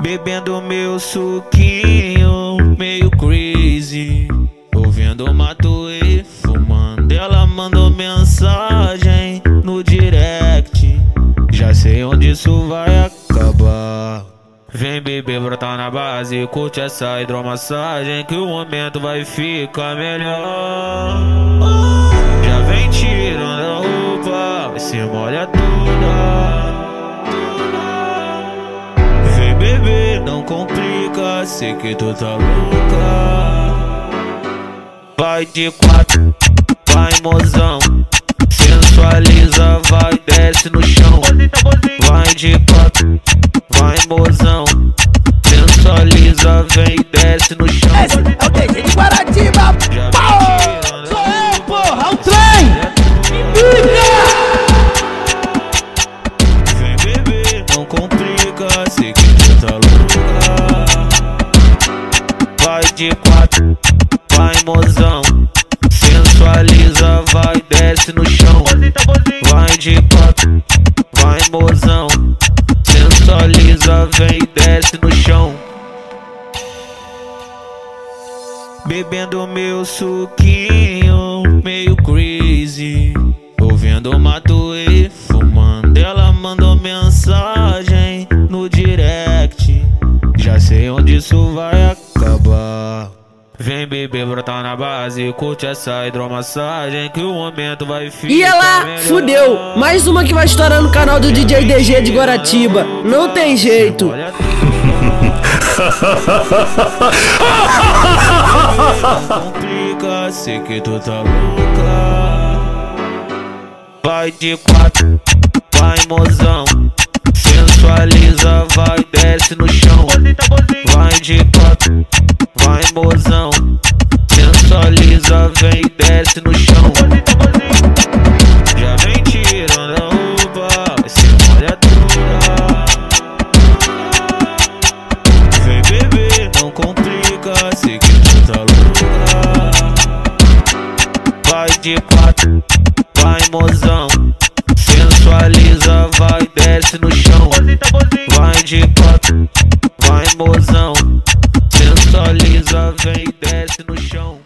Bebendo meu suquinho, meio crazy. Ouvindo Matuê, fumando. Ela mandou mensagem no direct. Já sei onde isso vai acabar. Vem beber, brotar na base, curte essa hidromassagem que o momento vai ficar melhor. Não complica, sei que tu tá louca. Vai de quatro, vai mozão. Sensualiza, vai, desce no chão. Vai de quatro, vai mozão. Sensualiza, vem, desce no chão. Esse é o DJ de Guaratiba. Tirando Sou eu, porra, o trem! Vem beber, não complica, Vai de quatro, vai mozão. Sensualiza, vai, desce no chão. Vai de quatro, vai mozão. Sensualiza, vem, desce no chão. Bebendo meu suquinho, meio crazy. Ouvindo Matuê, fumando. Ela mandou mensagem no direct. Já sei onde isso vai acabar. Vem beber, brotar na base, curte essa hidromassagem que o momento vai ficar E ela, melhor. fudeu! Mais uma que vai estourar no canal do DJ DG de Guaratiba. Não tem jeito. Complica, sei que tu tá louca. Vai de quatro, vai mozão. Sensualiza, vai, desce no chão. Vai de quatro, vai mozão vem e desce no chão. Já vem tirando a roupa, esse mole é toda. Vem beber, não complica, seguindo essa tá loucura. Vai de quatro, vai mozão. Sensualiza, vai, desce no chão. Vai de quatro, vai mozão. Sensualiza, vem e desce no chão.